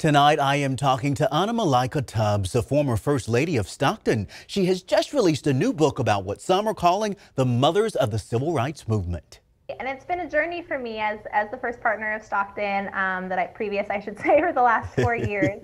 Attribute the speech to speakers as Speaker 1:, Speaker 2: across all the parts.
Speaker 1: Tonight, I am talking to Anna Malika Tubbs, the former First Lady of Stockton. She has just released a new book about what some are calling the mothers of the civil rights movement.
Speaker 2: And it's been a journey for me as, as the first partner of Stockton, um, that I previous, I should say, for the last four years.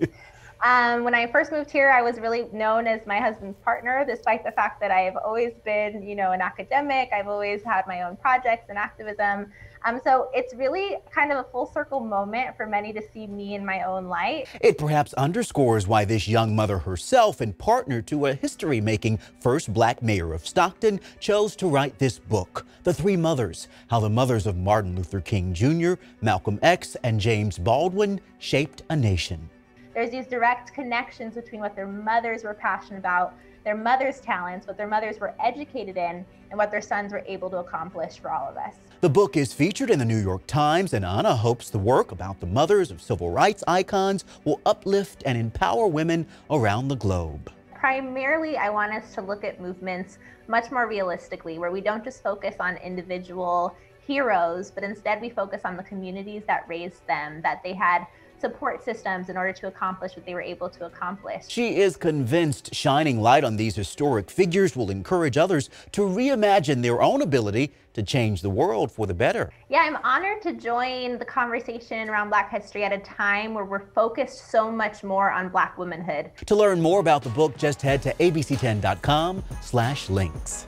Speaker 2: Um, when I first moved here, I was really known as my husband's partner, despite the fact that I have always been, you know, an academic. I've always had my own projects and activism. Um, so it's really kind of a full circle moment for many to see me in my own light.
Speaker 1: It perhaps underscores why this young mother herself and partner to a history making first black mayor of Stockton chose to write this book, The Three Mothers How the Mothers of Martin Luther King Jr., Malcolm X, and James Baldwin Shaped a Nation.
Speaker 2: There's these direct connections between what their mothers were passionate about their mother's talents, what their mothers were educated in, and what their sons were able to accomplish for all of us.
Speaker 1: The book is featured in the New York Times, and Anna hopes the work about the mothers of civil rights icons will uplift and empower women around the globe.
Speaker 2: Primarily, I want us to look at movements much more realistically, where we don't just focus on individual heroes, but instead we focus on the communities that raised them, that they had support systems in order to accomplish what they were able to accomplish.
Speaker 1: She is convinced shining light on these historic figures will encourage others to reimagine their own ability to change the world for the better.
Speaker 2: Yeah, I'm honored to join the conversation around Black history at a time where we're focused so much more on Black womanhood.
Speaker 1: To learn more about the book, just head to abc10.com slash links.